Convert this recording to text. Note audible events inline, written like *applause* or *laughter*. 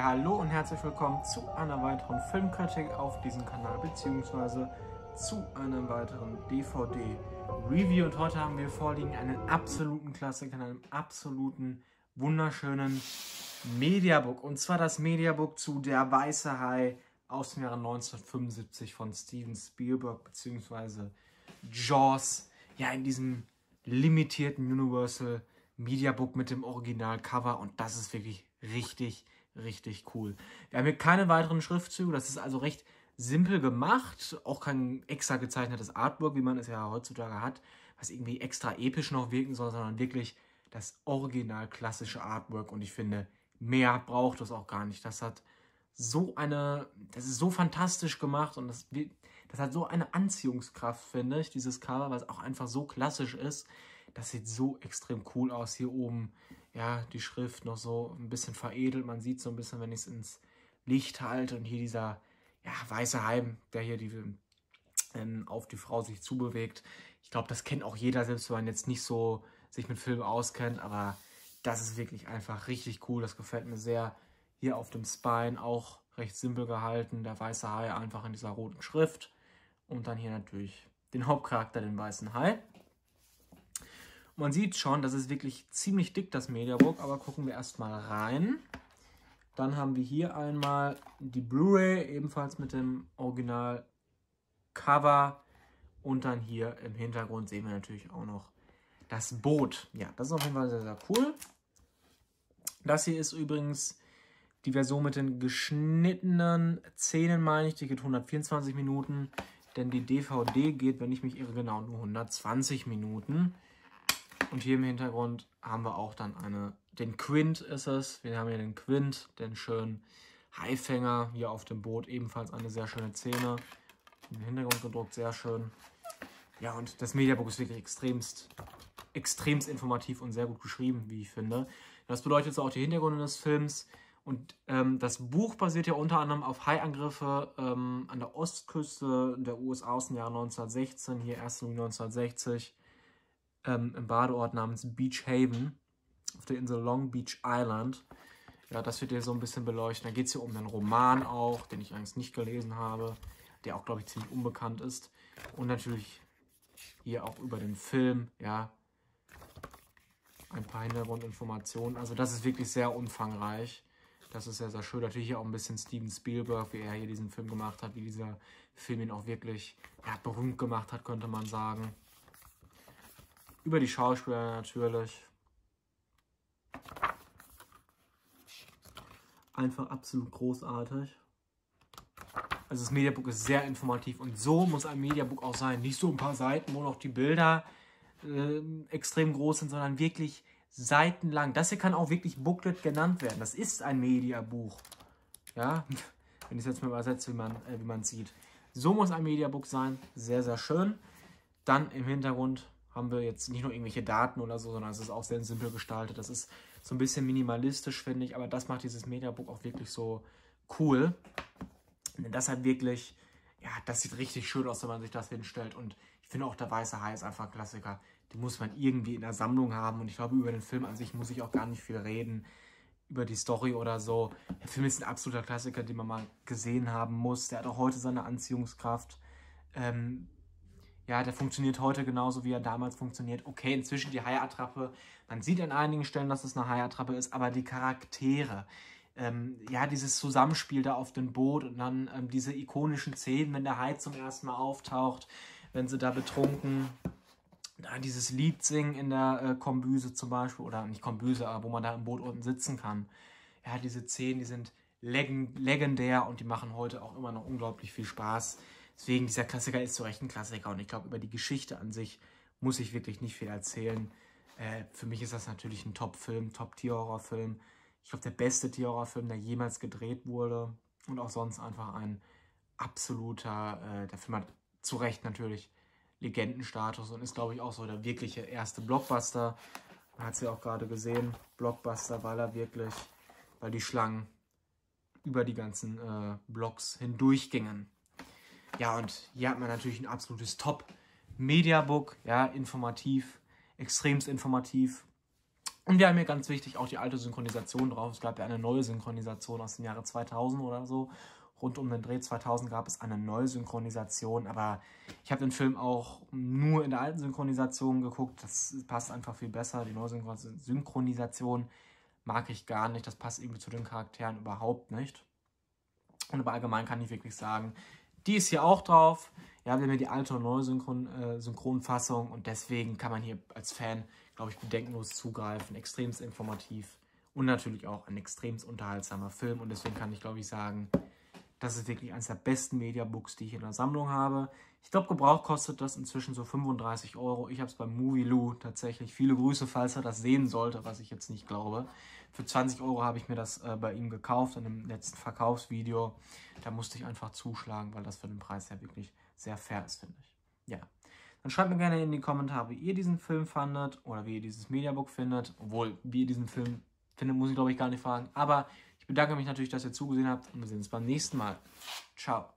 Ja, hallo und herzlich willkommen zu einer weiteren Filmkritik auf diesem Kanal, beziehungsweise zu einem weiteren DVD-Review. Und heute haben wir vorliegen einen absoluten Klassiker, einen absoluten, wunderschönen Mediabook. Und zwar das Mediabook zu Der Weiße Hai aus dem Jahre 1975 von Steven Spielberg, beziehungsweise Jaws. Ja, in diesem limitierten Universal Mediabook mit dem Originalcover. Und das ist wirklich richtig, richtig cool. Wir haben hier keine weiteren Schriftzüge. Das ist also recht simpel gemacht. Auch kein extra gezeichnetes Artwork, wie man es ja heutzutage hat, was irgendwie extra episch noch wirken soll, sondern wirklich das original klassische Artwork. Und ich finde, mehr braucht es auch gar nicht. Das hat so eine, das ist so fantastisch gemacht und das, das hat so eine Anziehungskraft, finde ich, dieses Cover, weil es auch einfach so klassisch ist. Das sieht so extrem cool aus. Hier oben, ja, die Schrift noch so ein bisschen veredelt. Man sieht so ein bisschen, wenn ich es ins Licht halte. Und hier dieser, ja, weiße Heim, der hier die, ähm, auf die Frau sich zubewegt. Ich glaube, das kennt auch jeder, selbst wenn man jetzt nicht so sich mit Filmen auskennt. Aber das ist wirklich einfach richtig cool. Das gefällt mir sehr. Hier auf dem Spine auch recht simpel gehalten. Der weiße Hai einfach in dieser roten Schrift. Und dann hier natürlich den Hauptcharakter, den weißen Hai. Man sieht schon, das ist wirklich ziemlich dick, das Mediabook, aber gucken wir erstmal rein. Dann haben wir hier einmal die Blu-ray, ebenfalls mit dem Original Cover. Und dann hier im Hintergrund sehen wir natürlich auch noch das Boot. Ja, das ist auf jeden Fall sehr, sehr cool. Das hier ist übrigens die Version mit den geschnittenen Szenen, meine ich. Die geht 124 Minuten. Denn die DVD geht, wenn ich mich irre, genau nur 120 Minuten. Und hier im Hintergrund haben wir auch dann eine, den Quint ist es. Wir haben hier den Quint, den schönen Haifänger hier auf dem Boot. Ebenfalls eine sehr schöne Szene. Im Hintergrund gedruckt, sehr schön. Ja, und das Mediabook ist wirklich extremst, extremst informativ und sehr gut geschrieben, wie ich finde. Das bedeutet so auch die Hintergründe des Films. Und ähm, das Buch basiert ja unter anderem auf Haiangriffe ähm, an der Ostküste der USA aus dem Jahr 1916, hier 1. Juli 1960 ähm, im Badeort namens Beach Haven auf der Insel Long Beach Island. Ja, das wird hier so ein bisschen beleuchten. Da geht es hier um einen Roman auch, den ich eigentlich nicht gelesen habe, der auch, glaube ich, ziemlich unbekannt ist. Und natürlich hier auch über den Film, ja, ein paar Hintergrundinformationen. Also das ist wirklich sehr umfangreich. Das ist sehr, sehr schön. Natürlich hier auch ein bisschen Steven Spielberg, wie er hier diesen Film gemacht hat, wie dieser Film ihn auch wirklich ja, berühmt gemacht hat, könnte man sagen. Über die Schauspieler natürlich. Einfach absolut großartig. Also das Mediabook ist sehr informativ und so muss ein Mediabook auch sein. Nicht so ein paar Seiten, wo noch die Bilder äh, extrem groß sind, sondern wirklich seitenlang. Das hier kann auch wirklich Booklet genannt werden. Das ist ein Mediabuch. Ja, *laughs* wenn ich es jetzt mal übersetze, wie man äh, man sieht. So muss ein Mediabook sein. Sehr, sehr schön. Dann im Hintergrund haben wir jetzt nicht nur irgendwelche Daten oder so, sondern es ist auch sehr simpel gestaltet. Das ist so ein bisschen minimalistisch, finde ich, aber das macht dieses Mediabook auch wirklich so cool. Denn das hat wirklich, ja, das sieht richtig schön aus, wenn man sich das hinstellt. Und ich finde auch, der Weiße Hai ist einfach ein Klassiker. Den muss man irgendwie in der Sammlung haben. Und ich glaube, über den Film an sich muss ich auch gar nicht viel reden. Über die Story oder so. Der Film ist ein absoluter Klassiker, den man mal gesehen haben muss. Der hat auch heute seine Anziehungskraft. Ähm, ja, der funktioniert heute genauso, wie er damals funktioniert. Okay, inzwischen die Haiattrappe. Man sieht an einigen Stellen, dass es eine Haiattrappe ist, aber die Charaktere, ähm, ja, dieses Zusammenspiel da auf dem Boot und dann ähm, diese ikonischen Szenen, wenn der Hai zum ersten Mal auftaucht, wenn sie da betrunken, da dieses Lied singen in der äh, Kombüse zum Beispiel, oder nicht Kombüse, aber wo man da im Boot unten sitzen kann. Ja, diese Szenen, die sind legendär und die machen heute auch immer noch unglaublich viel Spaß. Deswegen, dieser Klassiker ist zu Recht ein Klassiker und ich glaube, über die Geschichte an sich muss ich wirklich nicht viel erzählen. Äh, für mich ist das natürlich ein Top-Film, Top-Tierhorrorfilm. Ich glaube, der beste Tierhorrorfilm, der jemals gedreht wurde und auch sonst einfach ein absoluter, äh, der Film hat zu Recht natürlich Legendenstatus und ist, glaube ich, auch so der wirkliche erste Blockbuster. Man hat es ja auch gerade gesehen, Blockbuster, weil er wirklich, weil die Schlangen über die ganzen äh, Blocks hindurchgingen. Ja, und hier hat man natürlich ein absolutes Top-Mediabook, ja, informativ, extremst informativ. Und wir haben hier ganz wichtig auch die alte Synchronisation drauf. Es gab ja eine neue Synchronisation aus dem Jahre 2000 oder so. Rund um den Dreh 2000 gab es eine neue Synchronisation, aber ich habe den Film auch nur in der alten Synchronisation geguckt. Das passt einfach viel besser. Die neue Synchronisation mag ich gar nicht. Das passt irgendwie zu den Charakteren überhaupt nicht. Und aber allgemein kann ich wirklich sagen, die ist hier auch drauf. Ja, wir haben hier die alte und neue Synchron, äh, Synchronfassung und deswegen kann man hier als Fan, glaube ich, bedenkenlos zugreifen. Extremst informativ und natürlich auch ein extremst unterhaltsamer Film und deswegen kann ich, glaube ich, sagen, das ist wirklich eines der besten Mediabooks, die ich in der Sammlung habe. Ich glaube, Gebrauch kostet das inzwischen so 35 Euro. Ich habe es beim Movieloo tatsächlich. Viele Grüße, falls er das sehen sollte, was ich jetzt nicht glaube. Für 20 Euro habe ich mir das äh, bei ihm gekauft in dem letzten Verkaufsvideo. Da musste ich einfach zuschlagen, weil das für den Preis ja wirklich sehr fair ist, finde ich. Ja. Dann schreibt mir gerne in die Kommentare, wie ihr diesen Film fandet oder wie ihr dieses Mediabook findet. Obwohl, wie ihr diesen Film findet, muss ich glaube ich gar nicht fragen. Aber ich bedanke mich natürlich, dass ihr zugesehen habt und wir sehen uns beim nächsten Mal. Ciao.